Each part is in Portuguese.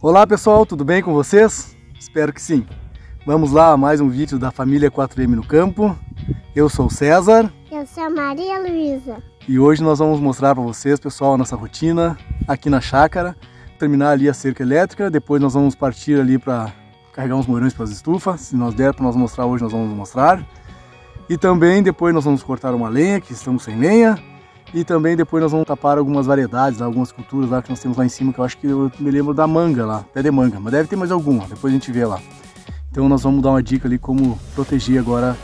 Olá pessoal, tudo bem com vocês? Espero que sim. Vamos lá a mais um vídeo da família 4M no campo. Eu sou o César. Eu sou a Maria Luísa. E hoje nós vamos mostrar para vocês, pessoal, a nossa rotina aqui na chácara. Terminar ali a cerca elétrica, depois nós vamos partir ali para carregar uns moirões para as estufas. Se nós der para nós mostrar hoje, nós vamos mostrar. E também depois nós vamos cortar uma lenha, que estamos sem lenha. E também depois nós vamos tapar algumas variedades, algumas culturas lá que nós temos lá em cima, que eu acho que eu me lembro da manga lá, pé de manga, mas deve ter mais alguma, depois a gente vê lá. Então nós vamos dar uma dica ali como proteger agora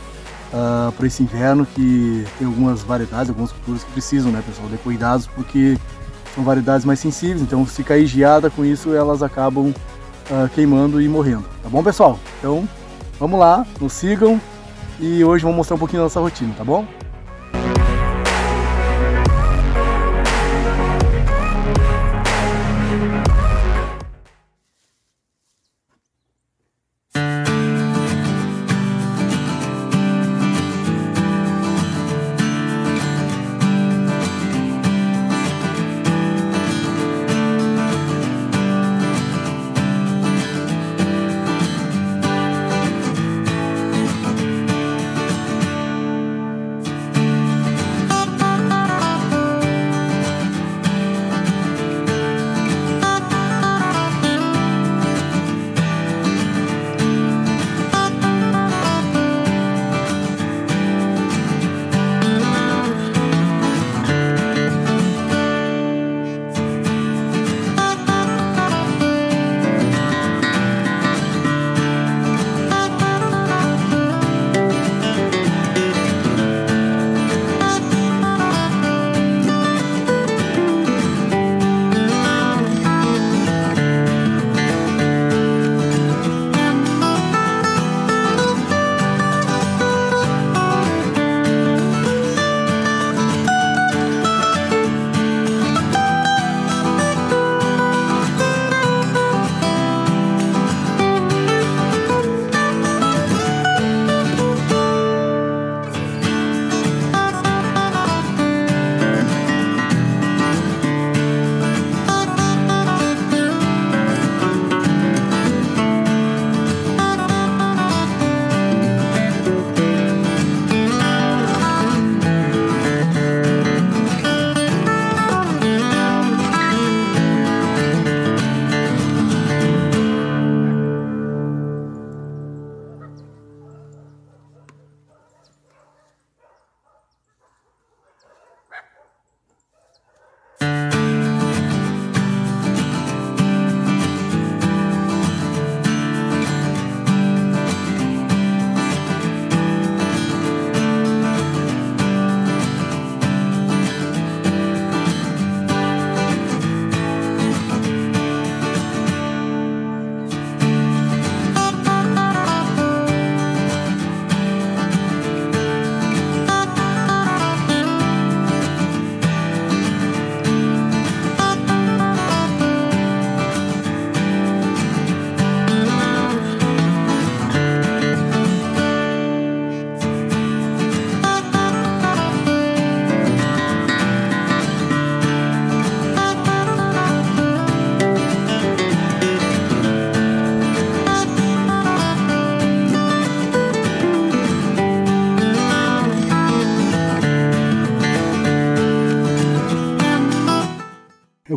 uh, para esse inverno, que tem algumas variedades, algumas culturas que precisam, né pessoal, de cuidados, porque são variedades mais sensíveis, então se cair geada com isso elas acabam uh, queimando e morrendo, tá bom pessoal? Então vamos lá, nos sigam e hoje vamos mostrar um pouquinho da nossa rotina, tá bom?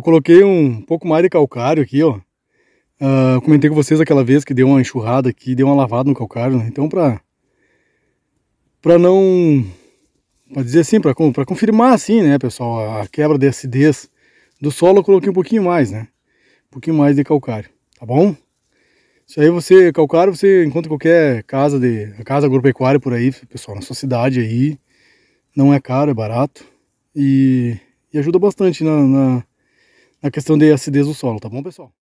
Coloquei um pouco mais de calcário aqui, ó. Uh, comentei com vocês aquela vez que deu uma enxurrada aqui, deu uma lavada no calcário, né? Então pra, pra não, pra dizer assim, pra, pra confirmar assim, né, pessoal, a quebra de acidez do solo, eu coloquei um pouquinho mais, né? Um pouquinho mais de calcário, tá bom? Isso aí você, calcário, você encontra qualquer casa de, casa agropecuária por aí, pessoal, na sua cidade aí. Não é caro, é barato. E, e ajuda bastante na, na na questão de acidez do solo, tá bom, pessoal?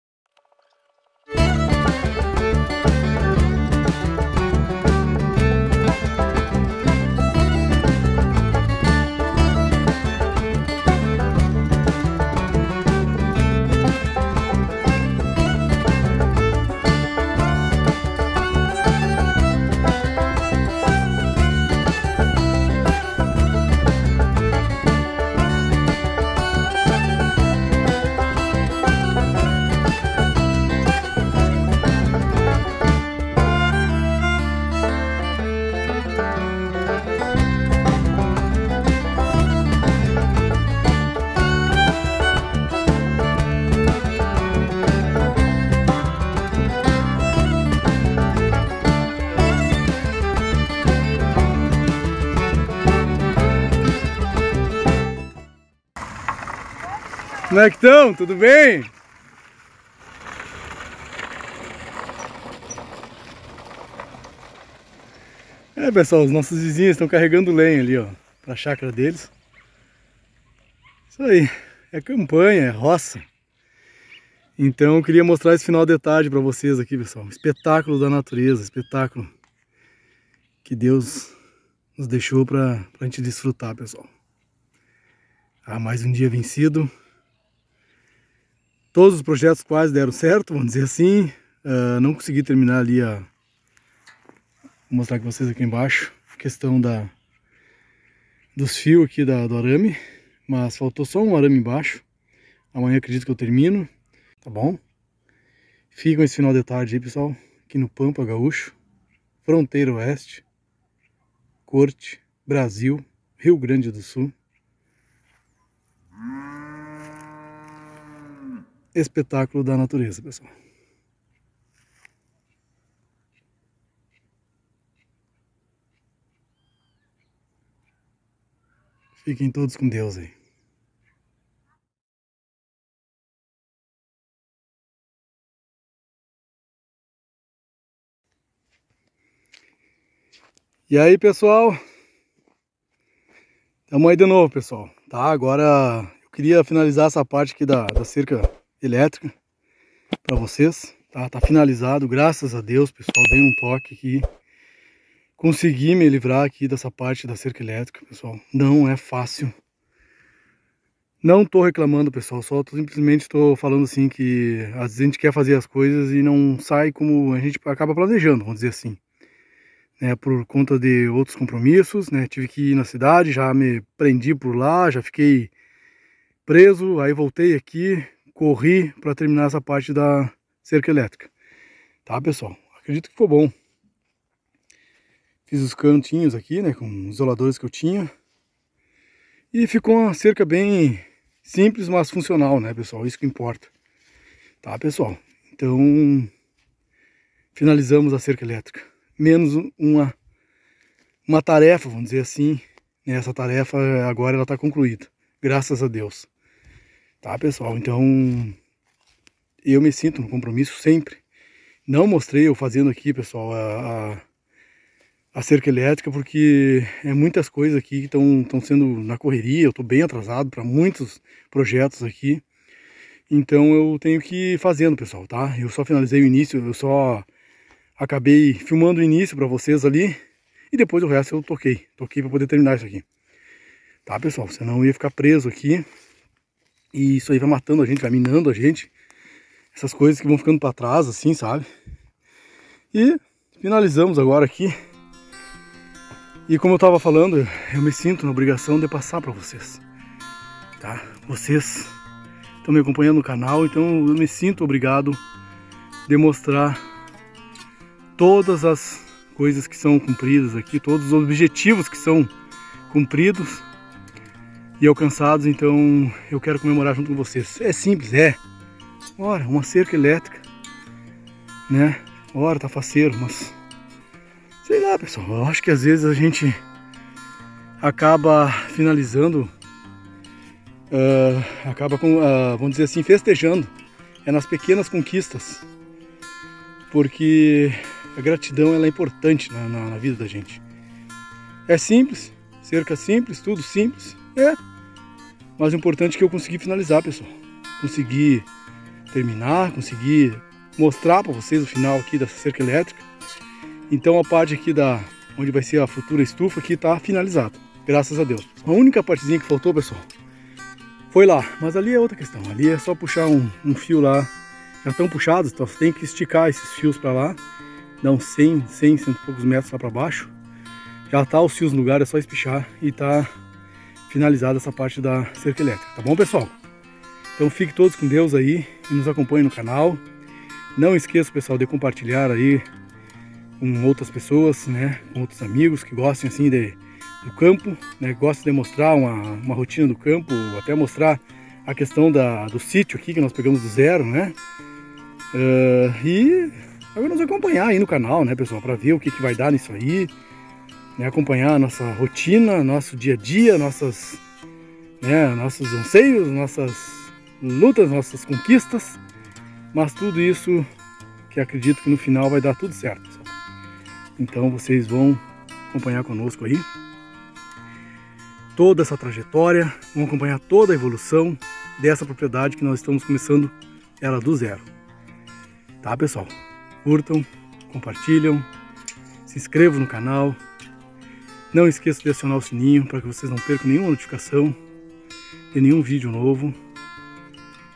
Como é que estão? Tudo bem? É pessoal, os nossos vizinhos estão carregando lenha ali, ó, para a chácara deles. Isso aí, é campanha, é roça. Então eu queria mostrar esse final de tarde para vocês aqui, pessoal. Espetáculo da natureza, espetáculo que Deus nos deixou para a gente desfrutar, pessoal. Ah, mais um dia vencido. Todos os projetos quase deram certo, vamos dizer assim. Uh, não consegui terminar ali a... Vou mostrar com vocês aqui embaixo. A questão da... dos fios aqui da, do arame. Mas faltou só um arame embaixo. Amanhã acredito que eu termino tá bom? Fiquem esse final de tarde aí, pessoal, aqui no Pampa Gaúcho, fronteira oeste, Corte, Brasil, Rio Grande do Sul. Espetáculo da natureza, pessoal. Fiquem todos com Deus aí. E aí, pessoal? Estamos aí de novo, pessoal. Tá, agora eu queria finalizar essa parte aqui da, da cerca elétrica para vocês. Tá, tá finalizado, graças a Deus, pessoal. Dei um toque aqui. Consegui me livrar aqui dessa parte da cerca elétrica, pessoal. Não é fácil. Não tô reclamando, pessoal. Só tô, simplesmente estou falando assim que às vezes a gente quer fazer as coisas e não sai como a gente acaba planejando, vamos dizer assim né, por conta de outros compromissos, né, tive que ir na cidade, já me prendi por lá, já fiquei preso, aí voltei aqui, corri para terminar essa parte da cerca elétrica. Tá, pessoal? Acredito que ficou bom. Fiz os cantinhos aqui, né, com os isoladores que eu tinha. E ficou uma cerca bem simples, mas funcional, né, pessoal? Isso que importa. Tá, pessoal? Então, finalizamos a cerca elétrica menos uma, uma tarefa, vamos dizer assim. Essa tarefa agora ela está concluída, graças a Deus. Tá, pessoal? Então, eu me sinto no compromisso sempre. Não mostrei eu fazendo aqui, pessoal, a, a, a cerca elétrica, porque é muitas coisas aqui que estão sendo na correria. Eu estou bem atrasado para muitos projetos aqui. Então eu tenho que ir fazendo, pessoal, tá? Eu só finalizei o início, eu só acabei filmando o início para vocês ali e depois o resto eu toquei, toquei para poder terminar isso aqui. Tá, pessoal? Senão eu ia ficar preso aqui e isso aí vai matando a gente, vai minando a gente. Essas coisas que vão ficando para trás assim, sabe? E finalizamos agora aqui. E como eu estava falando, eu me sinto na obrigação de passar para vocês. Tá? Vocês estão me acompanhando no canal, então eu me sinto obrigado de mostrar todas as coisas que são cumpridas aqui, todos os objetivos que são cumpridos e alcançados, então eu quero comemorar junto com vocês. É simples, é. Ora, uma cerca elétrica, né? Ora, tá faceiro, mas sei lá, pessoal. Eu acho que às vezes a gente acaba finalizando, uh, acaba com, uh, vamos dizer assim, festejando. É nas pequenas conquistas, porque a gratidão ela é importante na, na, na, vida da gente. É simples, cerca simples, tudo simples, é. Mas o importante é que eu consegui finalizar, pessoal. Consegui terminar, consegui mostrar para vocês o final aqui dessa cerca elétrica. Então a parte aqui da onde vai ser a futura estufa aqui está finalizada, graças a Deus. A única partezinha que faltou, pessoal, foi lá. Mas ali é outra questão. Ali é só puxar um, um fio lá. Já estão puxados, então você tem que esticar esses fios para lá dá uns 100, 100, 100 e poucos metros lá para baixo. Já tá os fios no lugar, é só espichar e tá finalizada essa parte da cerca elétrica, tá bom pessoal? Então fiquem todos com Deus aí e nos acompanhem no canal. Não esqueça pessoal de compartilhar aí com outras pessoas, né, com outros amigos que gostem assim de, do campo, né, gostem de mostrar uma, uma rotina do campo, até mostrar a questão da, do sítio aqui que nós pegamos do zero, né? Uh, e Agora nos acompanhar aí no canal, né, pessoal, para ver o que, que vai dar nisso aí, né, acompanhar a nossa rotina, nosso dia a dia, nossas, né, nossos anseios, nossas lutas, nossas conquistas, mas tudo isso que acredito que no final vai dar tudo certo, pessoal. Então vocês vão acompanhar conosco aí toda essa trajetória, vão acompanhar toda a evolução dessa propriedade que nós estamos começando ela do zero. Tá, pessoal? Curtam, compartilham, se inscrevam no canal. Não esqueça de acionar o sininho para que vocês não percam nenhuma notificação de nenhum vídeo novo.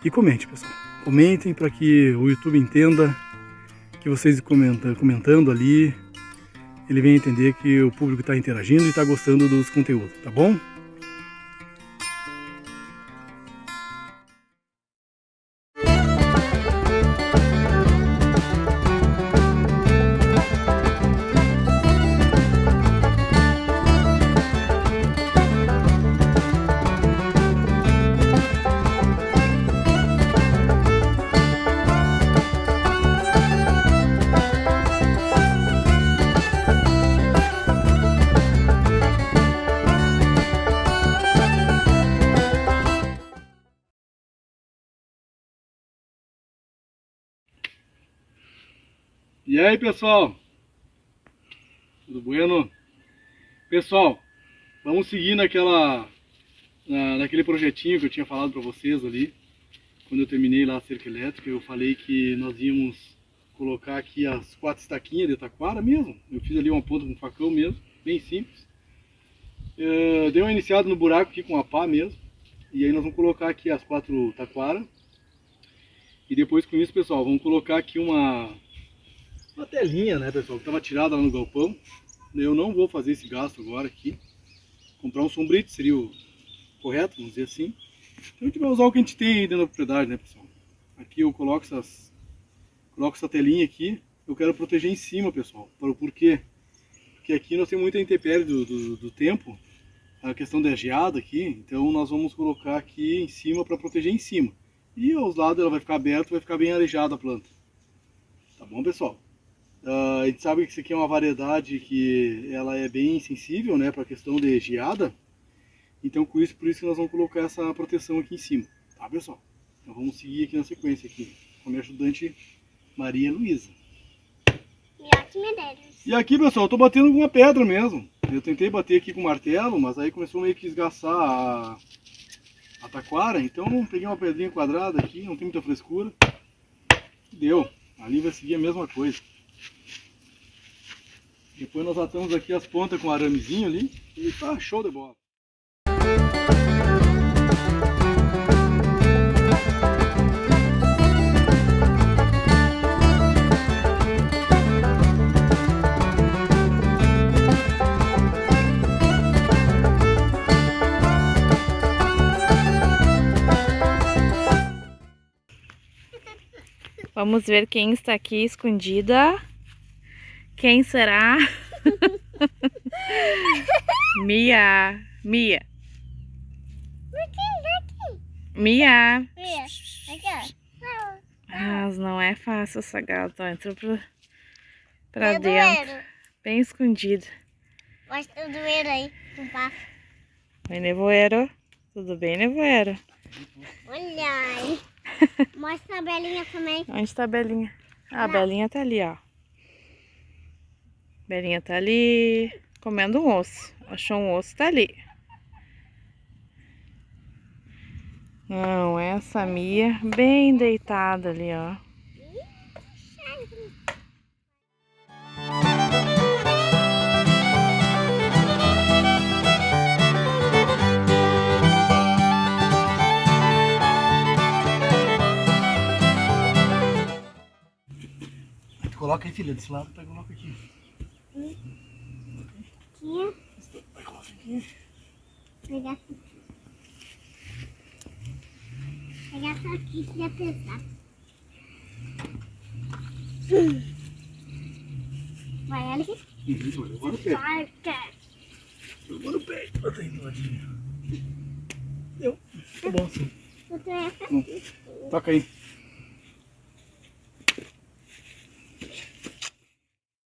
E comente, pessoal. Comentem para que o YouTube entenda que vocês comentam, comentando ali, ele venha entender que o público está interagindo e está gostando dos conteúdos, tá bom? E aí pessoal, tudo bueno? Pessoal, vamos seguir naquela, na, naquele projetinho que eu tinha falado para vocês ali, quando eu terminei lá a cerca elétrica, eu falei que nós íamos colocar aqui as quatro estaquinhas de taquara mesmo, eu fiz ali uma ponta com facão mesmo, bem simples. Uh, dei uma iniciada no buraco aqui com a pá mesmo, e aí nós vamos colocar aqui as quatro taquara, e depois com isso pessoal, vamos colocar aqui uma uma telinha, né, pessoal, que estava tirada lá no galpão. Eu não vou fazer esse gasto agora aqui. Comprar um sombrite seria o correto, vamos dizer assim. Então a gente vai usar o que a gente tem aí dentro da propriedade, né, pessoal. Aqui eu coloco essas, coloco essa telinha aqui. Eu quero proteger em cima, pessoal. Por quê? Porque aqui nós temos muita intempérie do, do, do tempo, a questão da geada aqui. Então nós vamos colocar aqui em cima para proteger em cima. E aos lados ela vai ficar aberta, vai ficar bem arejada a planta. Tá bom, pessoal? Uh, a gente sabe que isso aqui é uma variedade que ela é bem sensível né, para a questão de geada. Então com isso, por isso que nós vamos colocar essa proteção aqui em cima. Tá pessoal? Então vamos seguir aqui na sequência aqui com a minha ajudante Maria Luísa. E aqui pessoal, eu tô batendo com uma pedra mesmo. Eu tentei bater aqui com martelo, mas aí começou meio que esgaçar a, a taquara. Então peguei uma pedrinha quadrada aqui, não tem muita frescura. Deu. Ali vai seguir a mesma coisa. Depois nós atamos aqui as pontas com aramezinho ali e tá show de bola. Vamos ver quem está aqui escondida. Quem será? Mia. Mia. Mia. Mia. Mas não é fácil essa gata. Entrou pra, pra dentro. Bem escondida. Mostra o doeiro aí. Oi, nevoeiro. Tudo bem, nevoeiro? Olha aí. Mostra a Belinha também. Onde está a Belinha? Ah, a Belinha tá ali, ó. Belinha tá ali comendo um osso. Achou um osso, tá ali. Não, essa Mia bem deitada ali, ó. Coloca aí, filha, desse lado, tá? Coloca. Aqui. Vai, coloca aqui. Pegar aqui. Pegar essa aqui, que é pesado. Vai, olha aqui. Uhum, agora o pé. Agora o pé. Bota aí do ladinho. Deu. Tá bom aqui. Toca aí.